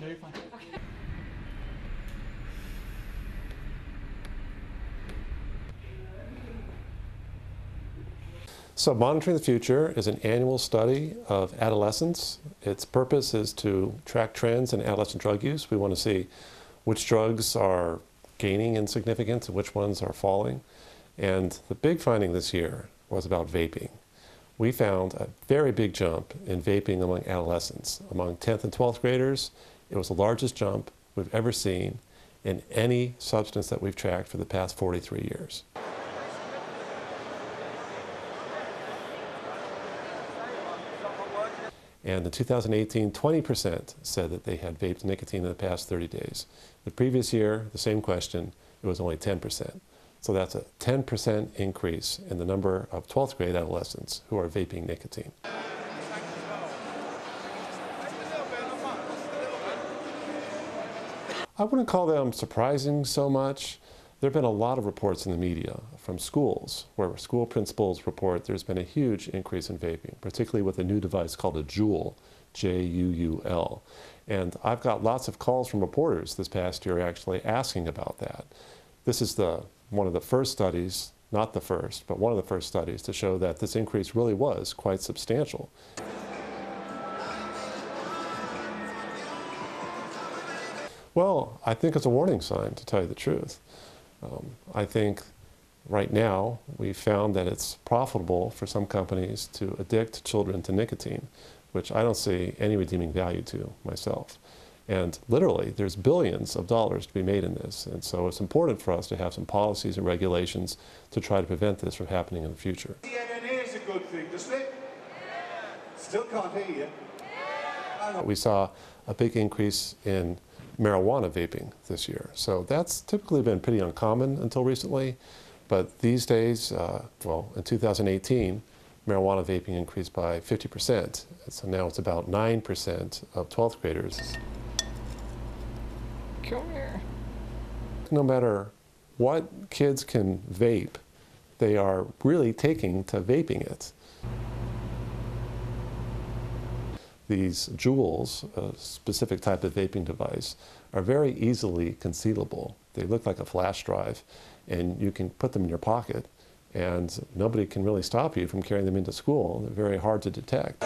No, you're fine. So Monitoring the Future is an annual study of adolescence. Its purpose is to track trends in adolescent drug use. We want to see which drugs are gaining in significance and which ones are falling. And the big finding this year was about vaping. We found a very big jump in vaping among adolescents. Among 10th and 12th graders, it was the largest jump we've ever seen in any substance that we've tracked for the past 43 years. And in 2018, 20% said that they had vaped nicotine in the past 30 days. The previous year, the same question, it was only 10%. So that's a 10% increase in the number of 12th grade adolescents who are vaping nicotine. I wouldn't call them surprising so much. There have been a lot of reports in the media from schools where school principals report there's been a huge increase in vaping, particularly with a new device called a Juul, J U U L. And I've got lots of calls from reporters this past year actually asking about that. This is the one of the first studies, not the first, but one of the first studies to show that this increase really was quite substantial. Well, I think it's a warning sign, to tell you the truth. Um, I think right now we've found that it's profitable for some companies to addict children to nicotine, which I don't see any redeeming value to myself. And literally, there's billions of dollars to be made in this. And so it's important for us to have some policies and regulations to try to prevent this from happening in the future. CNN is a good thing, doesn't it? Still can't hear you. We saw a big increase in marijuana vaping this year. So that's typically been pretty uncommon until recently. But these days, uh, well, in 2018, marijuana vaping increased by 50%. So now it's about 9% of 12th graders. Come here. No matter what kids can vape, they are really taking to vaping it. These Juuls, a specific type of vaping device, are very easily concealable. They look like a flash drive, and you can put them in your pocket, and nobody can really stop you from carrying them into school. They're very hard to detect.